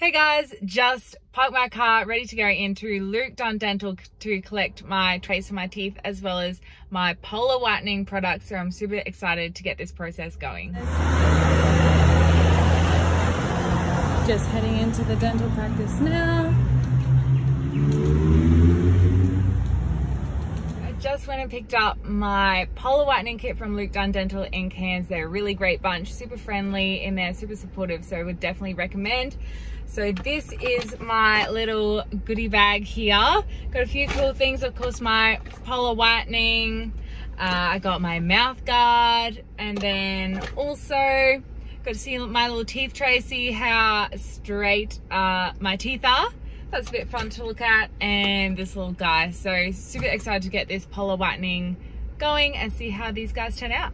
Hey guys, just parked my car ready to go into Luke Dunn Dental to collect my trays for my teeth as well as my Pola whitening products. So I'm super excited to get this process going. Just heading into the dental practice now. Just went and picked up my Pola whitening kit from Luke Dunn Dental in Cairns. They're a really great bunch, super friendly and they're super supportive. So I would definitely recommend. So this is my little goodie bag here. Got a few cool things. Of course, my Pola whitening. Uh, I got my mouth guard and then also got to see my little teeth tray, see how straight uh, my teeth are that's a bit fun to look at. And this little guy. So super excited to get this Pola whitening going and see how these guys turn out